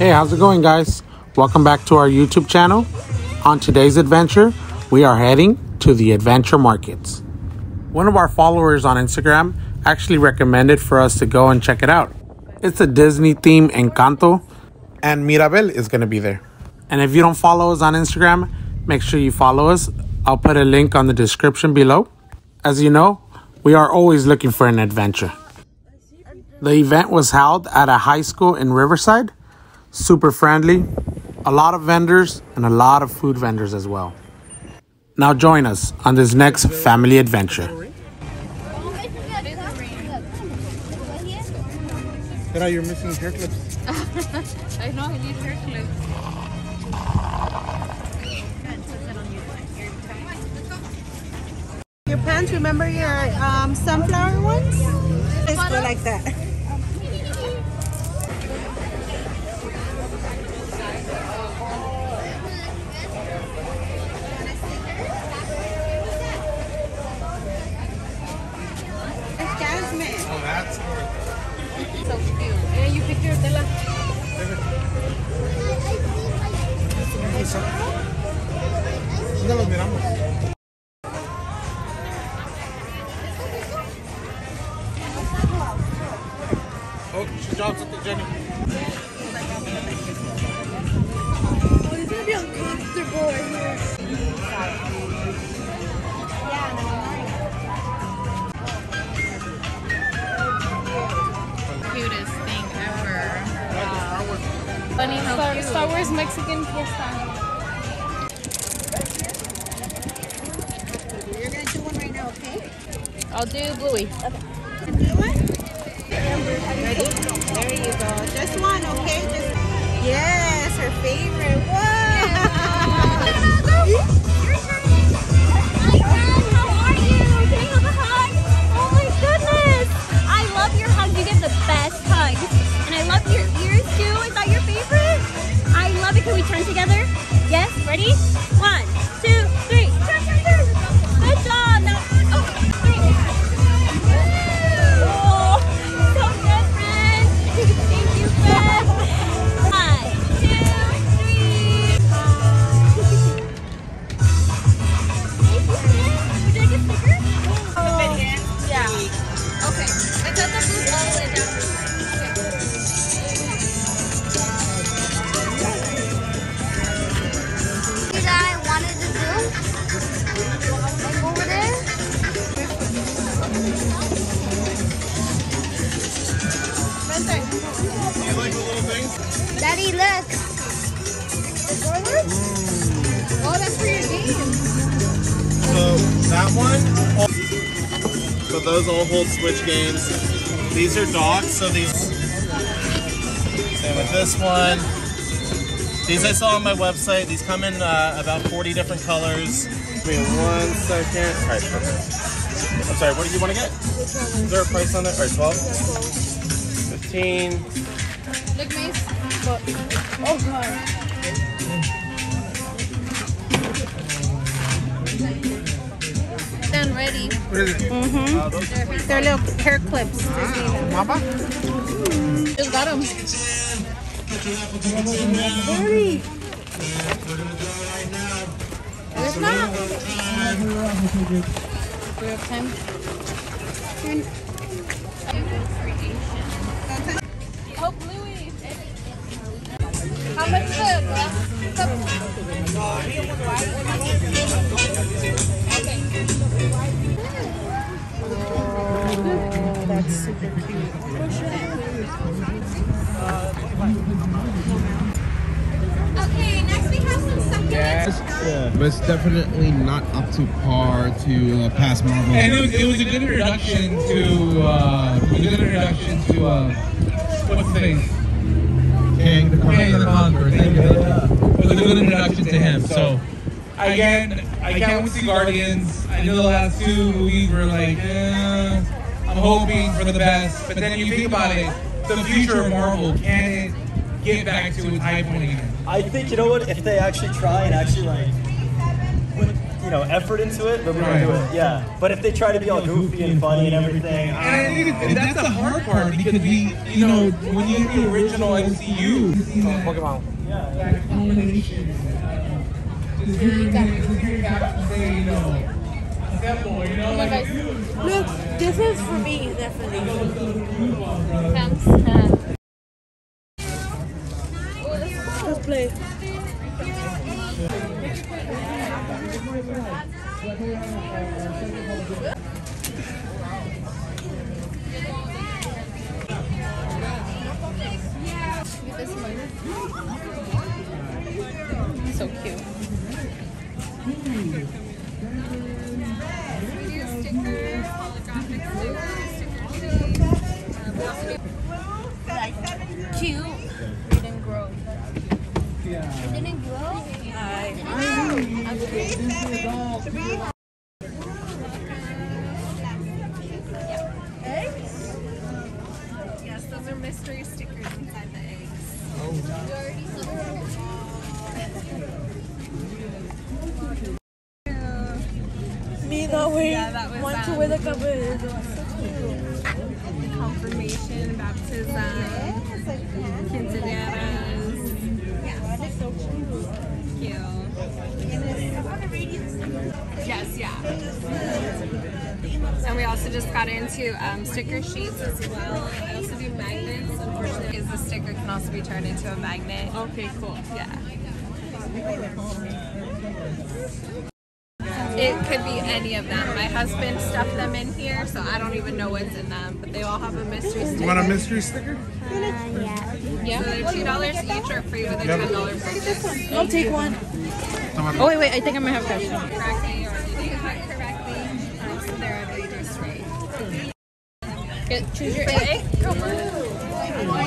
Hey, how's it going, guys? Welcome back to our YouTube channel. On today's adventure, we are heading to the adventure markets. One of our followers on Instagram actually recommended for us to go and check it out. It's a Disney theme Encanto, and Mirabel is going to be there. And if you don't follow us on Instagram, make sure you follow us. I'll put a link on the description below. As you know, we are always looking for an adventure. The event was held at a high school in Riverside. Super friendly, a lot of vendors, and a lot of food vendors as well. Now join us on this next family adventure. Pero you're missing hair clips. I know, I need hair clips. Your pants, remember your um, sunflower ones? Let's go like that. Funny how Star, cute. Star Wars Mexican Fiesta. You're gonna do one right now, okay? I'll do Bluey. Do one? Ready? There you go. Just one, okay? Just yes, her favorite. Whoa! that one. So those all hold Switch games. These are docks, so these. Same with this one. These I saw on my website. These come in uh, about 40 different colors. Give me one second. All right, perfect. I'm sorry, what do you want to get? Is there a price on it? All right, 12? 15. Look, Mace. Oh god. Stand ready. They're little hair clips. Disney. Mama? Just got them. There's not. We have time. Oh, Bluey. That's super cute. Okay, next we have some succulents. but it's definitely not up to par to uh, past Marvel. And it was, it was a good introduction to uh, a good introduction to uh, what's the face? Kang the Kang the Conqueror. Conqueror. Thank you. It was a good introduction to him. So again, I can't wait to see Guardians. I know the last two movies were like, eh, I'm hoping for the best, but then you think about it, the future of Marvel can it get back to its high point again? I think you know what? If they actually try and actually like, put, you you know effort into it, then we can do it. Yeah. But if they try to be all goofy and funny and everything, And I think it's- that's the hard part because we, you know, when you get the original MCU, Pokemon. that combination. It's very, it's very hard to say, you know, simple, you know, like. Look, this is for me, definitely. Oh, let's play. Yes, those are mystery stickers inside the eggs. Me that way. Yeah, Want to wear the cover. confirmation, also just got into um, sticker sheets as well. I also do magnets. Unfortunately, is the sticker can also be turned into a magnet. Okay, cool. Yeah. It could be any of them. My husband stuffed them in here, so I don't even know what's in them. But they all have a mystery sticker. You want a mystery sticker? Yeah. Yeah. So they're two dollars each or free with a ten dollar purchase. I'll take one. Oh, wait, wait. I think I'm going to have a question. Correctly or did you cut correctly? Um, so they're I believe just right. Get, choose your egg. Egg? Go. Thank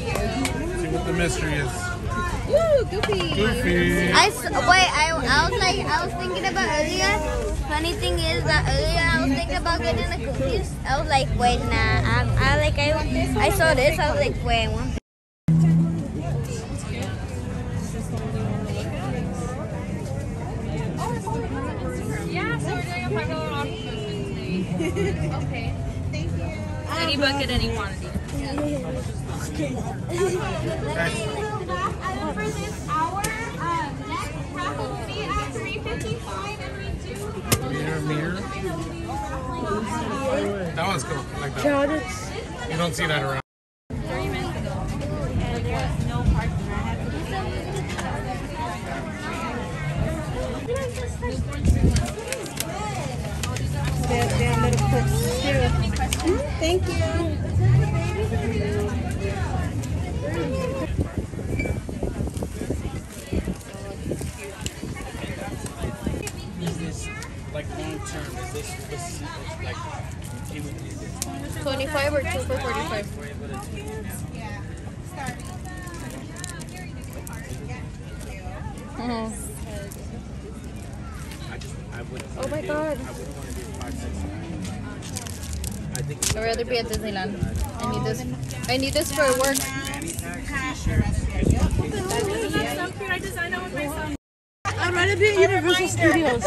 you. See what the mystery is. Woo, Goofy. Goofy. I s- wait. I, I was like I was thinking about earlier. Funny thing is that earlier I was thinking about getting the cookies. I was like, wait, nah. I, I like I I saw this. I was like, wait, I want. For this hour, next raffle will be at 3:55, and we do. Mirror, mirror. That one's cool. I like that. Carrots. You don't see that around. They're, they're little clips too. Thank you. Is this like long term? Is this specific, like it would is 25 or 2 for 45? Mhm. I just I Oh my god. I wouldn't want to do five six nine. I think I'd rather be at Disneyland. I need this. I need this for work. fanny packs, t-shirts, I'd rather be at Universal Studios.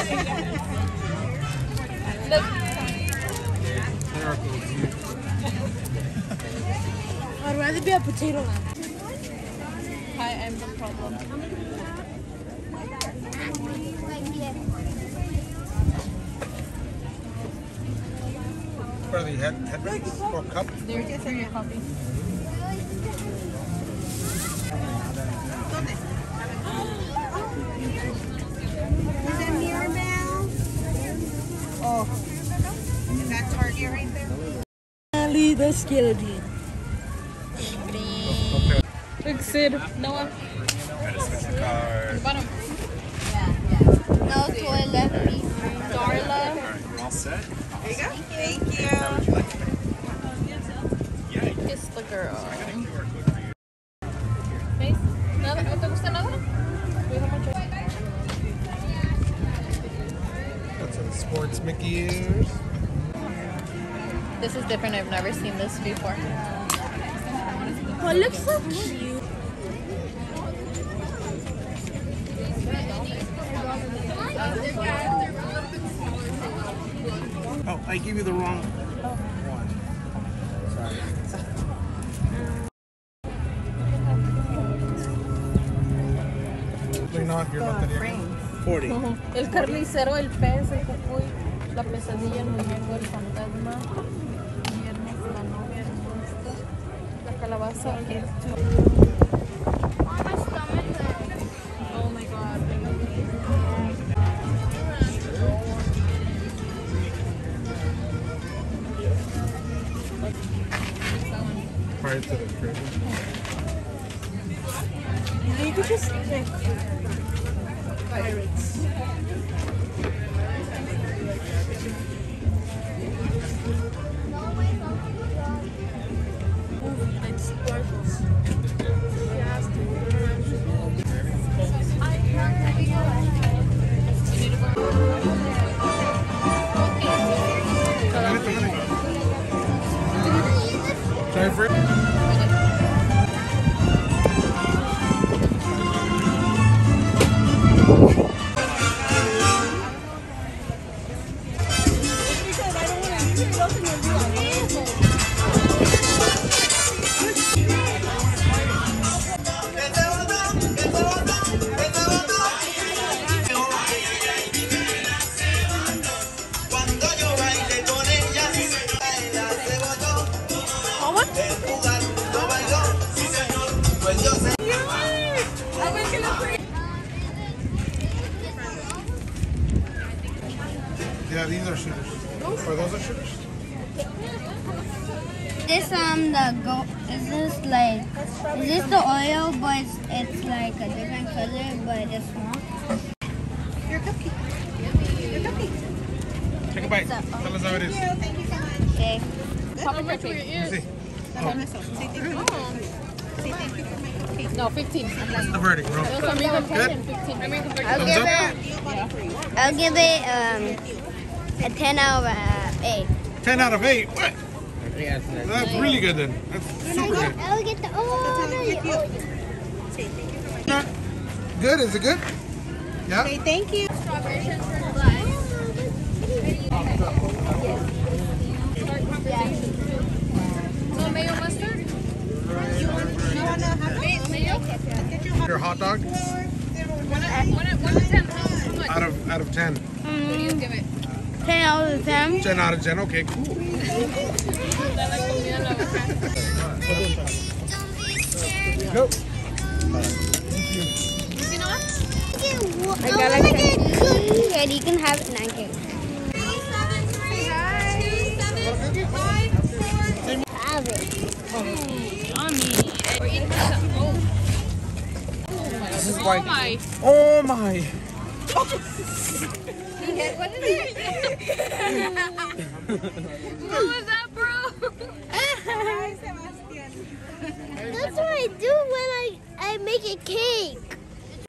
I'd rather be at Potato Land. Hi, I'm the problem. What are the head, headbands or cup? They're just for your coffee. Is that Mirabel? Oh. Is that Target right there? Finally, the skeleton. Big Sid. Noah. Bottom. No toilet. Darla. all set. There you go. Thank you. Kiss the girl. ¿Ves? ¿Nada? ¿No te gusta nada? Cuida. That's a sports Mickey ears. This is different. I've never seen this before. Oh, it looks so cute. I give you the wrong one. Sorry. They're not your lotería. 40. El carnicero, el pez, el cucuy, la pesadilla, el muñeco, el fantasma, viernes, la novia, el monstruo, la calabaza, el The trip. You could just pirates. Oh, it sparkles. Shooters. Or those are shooters? This um the go is this like is this the oil but it's, it's like a different color but it's small. Your cupcake. Your cupcake. Take a bite. So- Tell us how it is. Thank you so much. Okay. Pop it right to your ears. See. Say thank you. Say thank you for my cupcake. No, 15. What's the verdict, bro? Those Good? and 15. American I'll give it I'll give it um a ten out of uh, eight. 10 out of 8. What? That's really good then. That's super good. I'll get the oh Thank you. no. Say thank you for my good? Is it good? Yeah? Say thank you. No mayo mustard? You want to have it? Mayo? Get your hot dog? One out one out- one to ten. Out of out of 10. What do you give it? Ten out of ten. 10 out of 10. Okay, cool. Da la comida en la boca. Nope. You know what? I got like a and you can have it nine cake. Have it. Yummy. We're. Oh. This is Oh my. Oh oh Oh my. What is it? what was that, bro? That's what I do when I I make a cake.